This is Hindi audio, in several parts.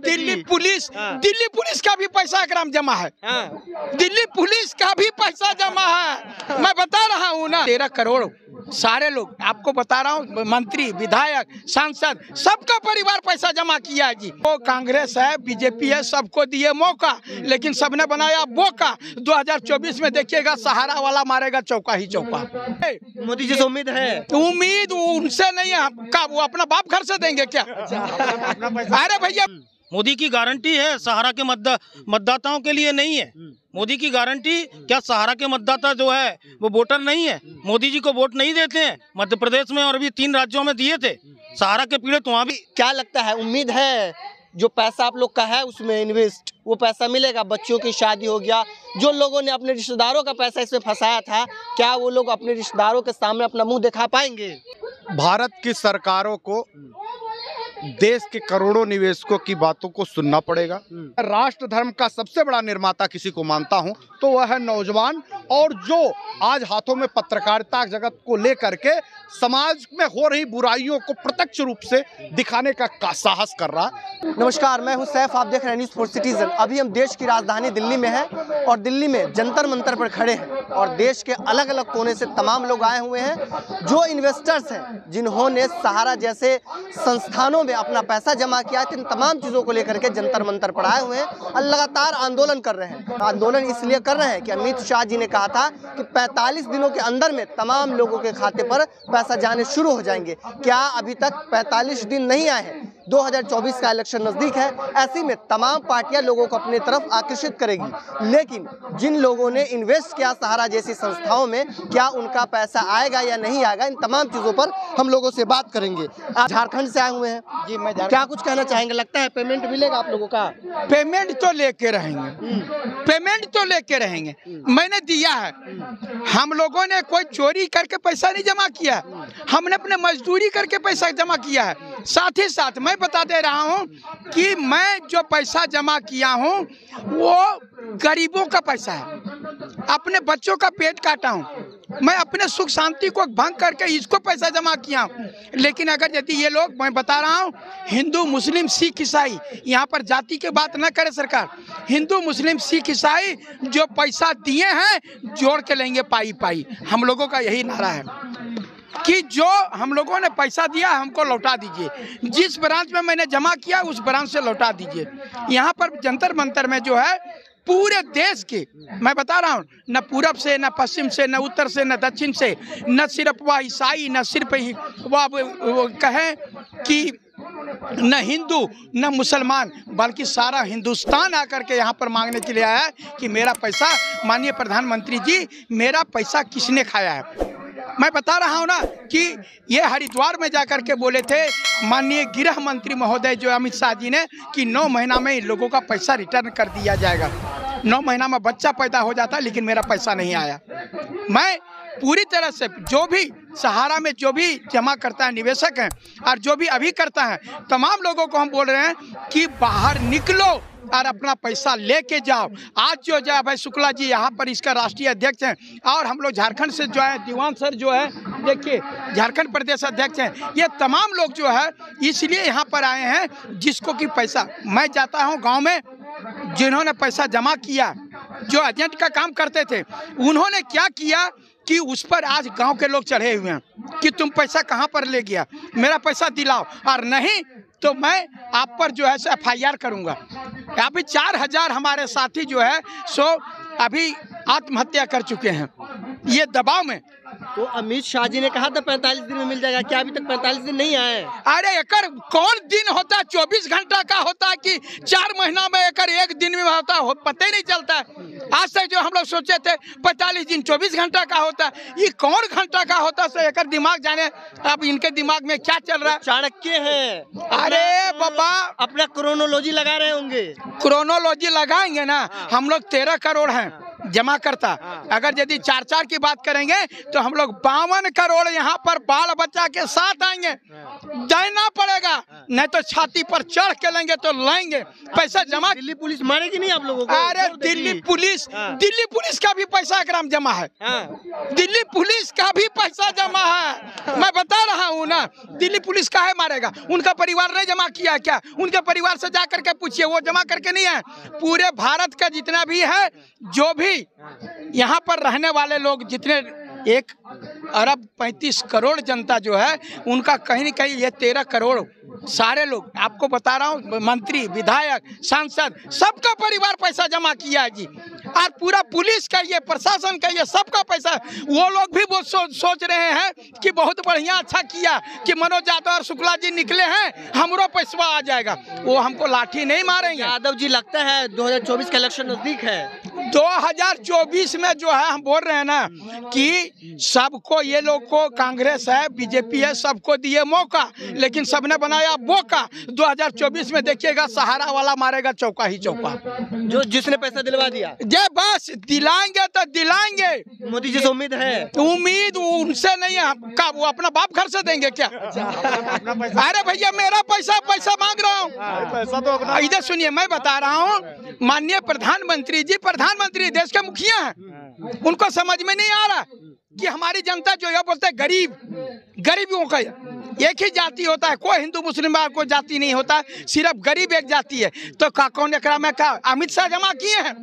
दिल्ली पुलिस हाँ। दिल्ली पुलिस का भी पैसा एकराम जमा है। हाँ। दिल्ली पुलिस का भी पैसा जमा है। मैं बता रहा हूँ ना तेरह करोड़ सारे लोग आपको बता रहा हूँ मंत्री विधायक सांसद सबका परिवार पैसा जमा किया है जी। वो कांग्रेस है बीजेपी है सबको दिए मौका लेकिन सबने बनाया बोका 2024 में देखिएगा सहारा वाला मारेगा चौका ही चौका। मोदी जी से उम्मीद है? उम्मीद उनसे नहीं है का वो अपना बाप घर से देंगे क्या? अरे भैया मोदी की गारंटी है सहारा के मतदा मतदाताओं के लिए नहीं है। मोदी की गारंटी क्या सहारा के मतदाता जो है वो वोटर नहीं है? मोदी जी को वोट नहीं देते हैं। मध्य प्रदेश में और अभी तीन राज्यों में दिए थे। सहारा के पीड़ित वहाँ भी। क्या लगता है उम्मीद है जो पैसा आप लोग का है उसमें इन्वेस्ट वो पैसा मिलेगा? बच्चों की शादी हो गया जो लोगों ने अपने रिश्तेदारों का पैसा इसमें फंसाया था क्या वो लोग अपने रिश्तेदारों के सामने अपना मुँह दिखा पाएँगे? भारत की सरकारों को देश के करोड़ों निवेशकों की बातों को सुनना पड़ेगा। राष्ट्र धर्म का सबसे बड़ा निर्माता किसी को मानता हूँ तो वह है नौजवान और जो आज हाथों में पत्रकारिता जगत को लेकर के समाज में हो रही बुराइयों को प्रत्यक्ष रूप से दिखाने का, का साहस कर रहा नमस्कार मैं हूँ सैफ आप देख रहे हैं न्यूज़ फॉर सिटीजन अभी हम देश की राजधानी दिल्ली में है और दिल्ली में जंतर मंतर पर खड़े हैं और देश के अलग अलग कोने से तमाम लोग आए हुए हैं जो इन्वेस्टर्स हैं जिन्होंने सहारा जैसे संस्थानों में अपना पैसा जमा किया है। इन तमाम चीज़ों को लेकर के जंतर मंतर पढ़ाए हुए हैं और लगातार आंदोलन कर रहे हैं। आंदोलन इसलिए कर रहे हैं कि अमित शाह जी ने कहा था कि 45 दिनों के अंदर में तमाम लोगों के खाते पर पैसा जाने शुरू हो जाएँगे। क्या अभी तक 45 दिन नहीं आए हैं? 2024 का इलेक्शन नज़दीक है। ऐसे में तमाम पार्टियाँ लोगों को अपनी तरफ़ आकर्षित करेगी। लेकिन जिन लोगों ने इन्वेस्ट किया सहारा जैसी संस्थाओं में क्या उनका पैसा आएगा या नहीं आएगा इन तमाम चीज़ों पर हम लोगों से बात करेंगे। आप झारखंड से आए हुए हैं। जी मैं क्या कुछ कहना चाहेंगे? लगता है पेमेंट मिलेगा आप लोगों का। पेमेंट तो लेके रहेंगे। पेमेंट तो लेके रहेंगे। मैंने दिया है। हम लोगों ने कोई चोरी करके पैसा नहीं जमा किया। हमने अपने मजदूरी करके पैसा जमा किया है। साथ ही साथ मैं बता दे रहा हूँ कि मैं जो पैसा जमा किया हूँ, वो गरीबों का पैसा है। अपने बच्चों का पेट काटा हूँ। मैं अपने सुख शांति को भंग करके इसको पैसा जमा किया लेकिन अगर यदि ये लोग, मैं बता रहा हूँ, हिंदू, मुस्लिम, सिख, ईसाई, यहाँ पर जाति की बात ना करे सरकार। हिंदू, मुस्लिम, सिख, ईसाई जो पैसा दिए हैं, जोड़ के लेंगे पाई पाई हम लोगों का यही नारा है। कि जो हम लोगों ने पैसा दिया, हमको लौटा दीजिए। जिस ब्रांच में मैंने जमा किया, उस ब्रांच से लौटा दीजिए। यहाँ पर जंतर मंतर में जो है, पूरे देश के, मैं बता रहा हूँ, न पूरब से, न पश्चिम से, न उत्तर से, न दक्षिण से, न सिर्फ़ वह ईसाई, न सिर्फ़ ही वह कहें कि न हिंदू, न मुसलमान, बल्कि सारा हिंदुस्तान आकर के यहाँ पर मांगने के लिए आया है कि मेरा पैसा माननीय प्रधानमंत्री जी, मेरा पैसा किसने खाया है? मैं बता रहा हूँ ना कि ये हरिद्वार में जाकर के बोले थे, माननीय गृह मंत्री महोदय जो अमित शाह जी ने, कि नौ महीना में इन लोगों का पैसा रिटर्न कर दिया जाएगा। नौ महीना में बच्चा पैदा हो जाता, लेकिन मेरा पैसा नहीं आया। मैं पूरी तरह से, जो भी सहारा में जो भी जमा करता है, निवेशक हैं, और जो भी अभी करता है, तमाम लोगों को हम बोल रहे हैं कि बाहर निकलो। और अपना पैसा लेके जाओ। आज जो जो भाई शुक्ला जी यहाँ पर इसका राष्ट्रीय अध्यक्ष हैं और हम लोग झारखंड से जो है, दीवान सर जो है, देखिए, झारखंड प्रदेश अध्यक्ष हैं। ये तमाम लोग जो है, इसलिए यहाँ पर आए हैं जिसको कि पैसा, मैं जाता हूँ गाँव में, जिन्होंने पैसा जमा किया, जो एजेंट का काम करते थे, उन्होंने क्या किया कि उस पर आज गाँव के लोग चढ़े हुए हैं कि तुम पैसा कहाँ पर ले गया? मेरा पैसा दिलाओ। और नहीं तो मैं आप पर जो है सो एफ़ आई आर करूँगा। अभी चार हज़ार हमारे साथी जो है, सो अभी आत्महत्या कर चुके हैं। ये दबाव में तो अमित शाह जी ने कहा था 45 दिन में मिल जाएगा। क्या अभी तक 45 दिन नहीं आए? अरे एकर कौन दिन होता? है चौबीस घंटा का होता है कि चार महीना में एकर एक दिन में होता? है हो, पता ही नहीं चलता। है आज तक जो हम लोग सोचे थे पैंतालीस दिन चौबीस घंटा का होता। है ये कौन घंटा का होता है सो एकर दिमाग जाने? अब इनके दिमाग में क्या चल रहा? है चाणक्य है। अरे बाबा। अपना क्रोनोलॉजी लगा रहे होंगे। क्रोनोलॉजी लगाएँगे ना? हम लोग तेरह करोड़ हैं। जमा करता। अगर यदि चार चार की बात करेंगे तो हम लोग बावन करोड़ यहाँ पर बाल बच्चा के साथ आएँगे। देना पड़ेगा। नहीं तो छाती पर चढ़ के लेंगे तो लेंगे पैसा जमा दिल्ली पुलिस मारेगी नहीं आप लोगों को? अरे दिल्ली पुलिस हाँ। दिल्ली पुलिस का भी पैसा ग्राम जमा है। हाँ। दिल्ली पुलिस का भी पैसा जमा है। मैं बता रहा हूँ ना दिल्ली पुलिस का है मारेगा? उनका परिवार नहीं जमा किया है क्या? उनके परिवार से जा करके पूछिए वो जमा करके नहीं है। पूरे भारत का जितना भी है जो भी यहाँ पर रहने वाले लोग जितने एक अरब पैंतीस करोड़ जनता जो है उनका कहीं न कहीं ये तेरह करोड़ सारे लोग आपको बता रहा हूँ मंत्री विधायक सांसद सबका परिवार पैसा जमा किया है जी। और पूरा पुलिस का ये प्रशासन का ये सबका पैसा वो लोग भी वो सो, सोच रहे हैं कि बहुत बढ़िया अच्छा किया कि मनोज यादव और शुक्ला जी निकले हैं हमरो पैसा आ जाएगा। वो हमको लाठी नहीं मारेंगे। यादव जी लगता है 2024 का इलेक्शन नज़दीक है। 2024 में जो है हम बोल रहे हैं ना कि सबको ये लोग को कांग्रेस है बीजेपी है सबको दिए मौका लेकिन सबने बनाया बोका 2024 में देखिएगा सहारा वाला मारेगा चौका ही चौका। जो जिसने पैसा दिलवा दिया। जे बस दिलाएँगे तो दिलाएँगे। मोदी जी से उम्मीद है? उम्मीद उनसे नहीं है हम- का वो अपना बाप घर से देंगे क्या? अरे भैया मेरा पैसा पैसा मांग रहा हूँ। पैसा तो इधर सुनिए मैं बता रहा हूँ माननीय प्रधानमंत्री जी प्रधानमंत्री देश के मुखिया हैं। उनको समझ में नहीं आ रहा कि हमारी जनता जो है बोलते हैं गरीब गरीबों का एक ही जाति होता है कोई हिंदू मुस्लिम कोई जाति नहीं होता सिर्फ़ गरीब एक जाति है। तो का कौन एकरा में का अमित शाह जमा किए हैं?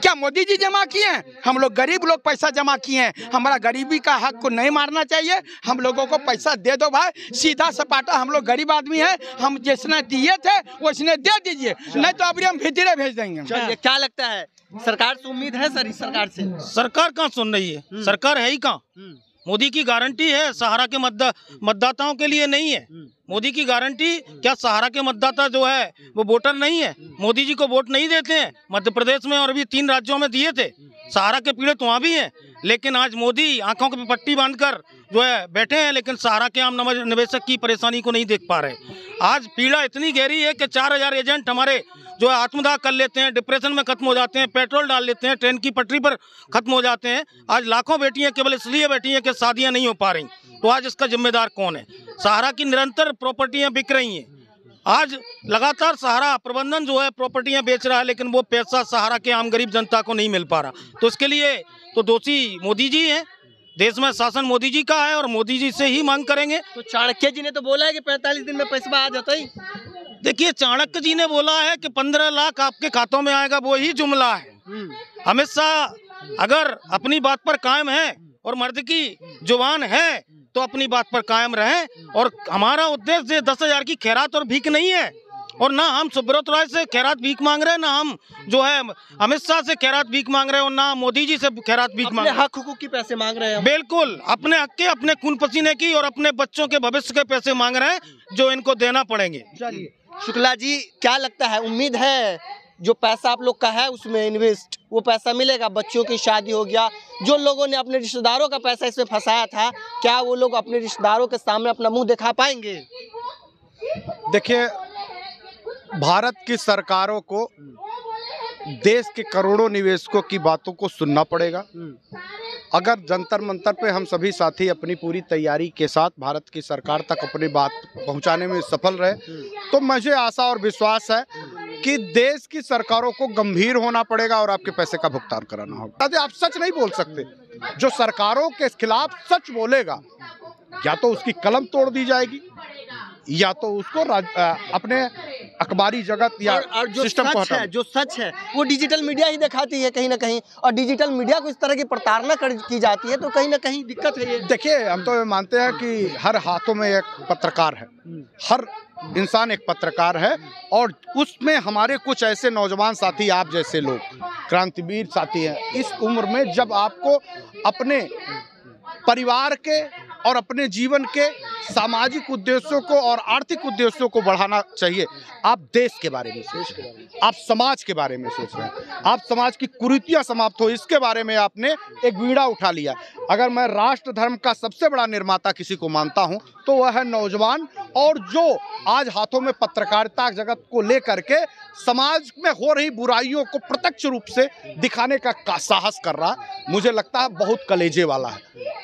क्या मोदी जी जमा किए हैं? हम लोग गरीब लोग पैसा जमा किए हैं। हमारा गरीबी का हक को नहीं मारना चाहिए। हम लोगों को पैसा दे दो भाई। सीधा सपाटा हम लोग गरीब आदमी हैं। हम जिसने दिए थे उसने दे दीजिए। नहीं तो अभी हम भीतरे भेज देंगे। क्या लगता है? सरकार से उम्मीद है सर इस सरकार से? सरकार कहाँ सुन रही है? सरकार है ही कहाँ? मोदी की गारंटी है सहारा के मतदा मतदाताओं के लिए नहीं है। मोदी की गारंटी क्या सहारा के मतदाता जो है वो वोटर नहीं है? मोदी जी को वोट नहीं देते हैं। मध्य प्रदेश में और भी तीन राज्यों में दिए थे। सहारा के पीड़ित वहाँ भी हैं। लेकिन आज मोदी आँखों की पट्टी बांधकर जो है बैठे हैं, लेकिन सहारा के आम नव- निवेशक की परेशानी को नहीं देख पा रहे। आज पीड़ा इतनी गहरी है कि चार हज़ार एजेंट हमारे जो है आत्मदाह कर लेते हैं, डिप्रेशन में खत्म हो जाते हैं, पेट्रोल डाल लेते हैं, ट्रेन की पटरी पर खत्म हो जाते हैं। आज लाखों बेटियाँ केवल इसलिए बैठी हैं कि शादियाँ नहीं हो पा रही। तो आज इसका जिम्मेदार कौन है? सहारा की निरंतर प्रॉपर्टियाँ बिक रही हैं। आज लगातार सहारा प्रबंधन जो है प्रॉपर्टियाँ बेच रहा है लेकिन वो पैसा सहारा के आम गरीब जनता को नहीं मिल पा रहा। तो इसके लिए तो दोषी मोदी जी हैं देश में शासन मोदी जी का है और मोदी जी से ही मांग करेंगे। तो चाणक्य जी ने तो बोला है कि 45 दिन में पैसा आ जाता ही। देखिए चाणक्य जी ने बोला है कि पंद्रह लाख आपके खातों में आएगा वो ही जुमला है। अमित शाह अगर अपनी बात पर कायम है और मर्द की ज़ुबान है तो अपनी बात पर कायम रहें और हमारा उद्देश्य दस हज़ार की खैरात और भीख नहीं है। और ना हम सुब्रत राय से खैरात भीख मांग रहे हैं ना हम जो है अमित शाह से खैरात भीख मांग रहे हैं और ना मोदी जी से खैरात भीख मांग रहे हैं। हक हुकूक की पैसे मांग रहे हैं। बिल्कुल अपने हक के अपने खून पसीने की और अपने बच्चों के भविष्य के पैसे मांग रहे हैं जो इनको देना पड़ेंगे। चलिए शुक्ला जी क्या लगता है उम्मीद है जो पैसा आप लोग का है उसमें इन्वेस्ट वो पैसा मिलेगा बच्चों की शादी हो गया, जो लोगों ने अपने रिश्तेदारों का पैसा इसमें फंसाया था, क्या वो लोग अपने रिश्तेदारों के सामने अपना मुँह दिखा पाएँगे? देखिए, भारत की सरकारों को, देश के करोड़ों निवेशकों की बातों को सुनना पड़ेगा। अगर जंतर मंतर पे हम सभी साथी अपनी पूरी तैयारी के साथ भारत की सरकार तक अपनी बात पहुँचाने में सफल रहे तो मुझे आशा और विश्वास है कि देश की सरकारों को गंभीर होना पड़ेगा और आपके पैसे का भुगतान कराना होगा। आप सच नहीं बोल सकते। जो सरकारों के खिलाफ सच बोलेगा या तो उसकी कलम तोड़ दी जाएगी या तो उसको आ, अपने अखबारी जगत या और, और जो सिस्टम सच है जो सच है वो डिजिटल मीडिया ही दिखाती है कहीं ना कहीं। और डिजिटल मीडिया को इस तरह की प्रताड़ना की जाती है तो कहीं ना कहीं दिक्कत है ये। देखिए हम तो मानते हैं कि हर हाथों में एक पत्रकार है। हर इंसान एक पत्रकार है और उसमें हमारे कुछ ऐसे नौजवान साथी आप जैसे लोग क्रांतिवीर साथी हैं इस उम्र में जब आपको अपने परिवार के और अपने जीवन के सामाजिक उद्देश्यों को और आर्थिक उद्देश्यों को बढ़ाना चाहिए। आप देश के बारे में सोच रहे हैं आप समाज के बारे में सोच रहे हैं आप समाज की कुरीतियाँ समाप्त हो इसके बारे में आपने एक बीड़ा उठा लिया। अगर मैं राष्ट्र धर्म का सबसे बड़ा निर्माता किसी को मानता हूँ तो वह है नौजवान और जो आज हाथों में पत्रकारिता जगत को लेकर के समाज में हो रही बुराइयों को प्रत्यक्ष रूप से दिखाने का, का साहस कर रहा मुझे लगता है बहुत कलेजे वाला है।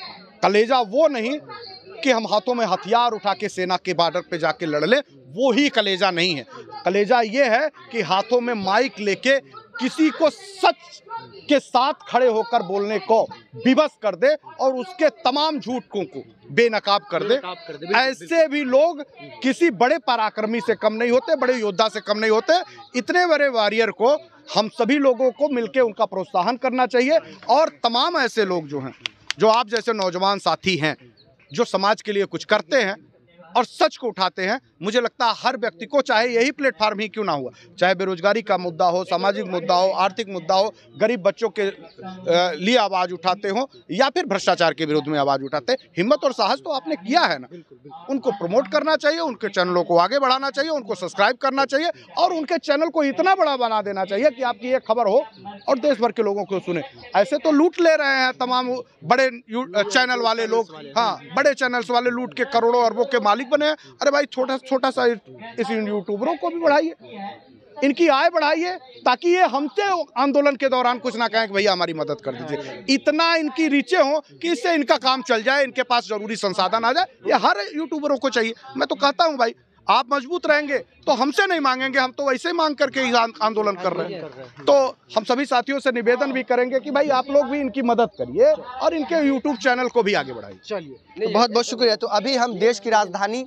कलेजा वो नहीं कि हम हाथों में हथियार उठा के सेना के बॉर्डर पे जाके लड़ लें वो ही कलेजा नहीं है। कलेजा ये है कि हाथों में माइक लेके किसी को सच के साथ खड़े होकर बोलने को विवश कर दे और उसके तमाम झूठों को बेनकाब कर दे। ऐसे भी लोग किसी बड़े पराक्रमी से कम नहीं होते बड़े योद्धा से कम नहीं होते। इतने बड़े वॉरियर को हम सभी लोगों को मिलकर उनका प्रोत्साहन करना चाहिए और तमाम ऐसे लोग जो हैं जो आप जैसे नौजवान साथी हैं जो समाज के लिए कुछ करते हैं और सच को उठाते हैं। मुझे लगता है हर व्यक्ति को चाहे यही प्लेटफॉर्म ही क्यों ना हुआ चाहे बेरोजगारी का मुद्दा हो सामाजिक मुद्दा हो आर्थिक मुद्दा हो गरीब बच्चों के लिए आवाज़ उठाते हो या फिर भ्रष्टाचार के विरुद्ध में आवाज़ उठाते हैं। हिम्मत और साहस तो आपने किया है ना। उनको प्रमोट करना चाहिए उनके चैनलों को आगे बढ़ाना चाहिए उनको सब्सक्राइब करना चाहिए और उनके चैनल को इतना बड़ा बना देना चाहिए कि आपकी ये खबर हो और देश भर के लोगों को सुने। ऐसे तो लूट ले रहे हैं तमाम बड़े चैनल वाले लोग। हाँ बड़े चैनल्स वाले लूट के करोड़ों अरबों के मालिक बने हैं। अरे भाई, छोटा छोटा सा इस यूट्यूबरों को भी बढ़ाइए। इनकी आय बढ़ाइए, ताकि ये हमसे आंदोलन के दौरान कुछ ना कहें कि भैया हमारी मदद कर दीजिए। इतना इनकी रीचे हो कि इससे इनका काम चल जाए, इनके पास ज़रूरी संसाधन आ जाए। ये हर यूट्यूबरों को चाहिए। मैं तो कहता हूँ भाई आप मज़बूत रहेंगे तो हमसे नहीं मांगेंगे हम तो वैसे ही मांग करके ही आंदोलन कर रहे हैं। तो हम सभी साथियों से निवेदन भी करेंगे कि भाई आप लोग भी इनकी मदद करिए और इनके यूट्यूब चैनल को भी आगे बढ़ाइए। तो बहुत बहुत शुक्रिया। तो अभी हम देश की राजधानी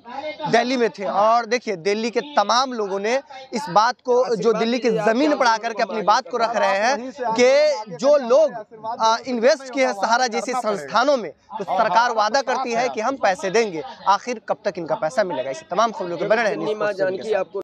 दिल्ली में थे और देखिए दिल्ली के तमाम लोगों ने इस बात को जो दिल्ली की ज़मीन पर आकर के अपनी बात को रख रहे हैं कि जो लोग इन्वेस्ट किए हैं सहारा जैसे संस्थानों में तो सरकार वादा करती है कि हम पैसे देंगे। आखिर कब तक इनका पैसा मिलेगा? इसे तमाम खबरों के बने रहे माँ जानकी आपको